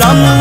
lắm.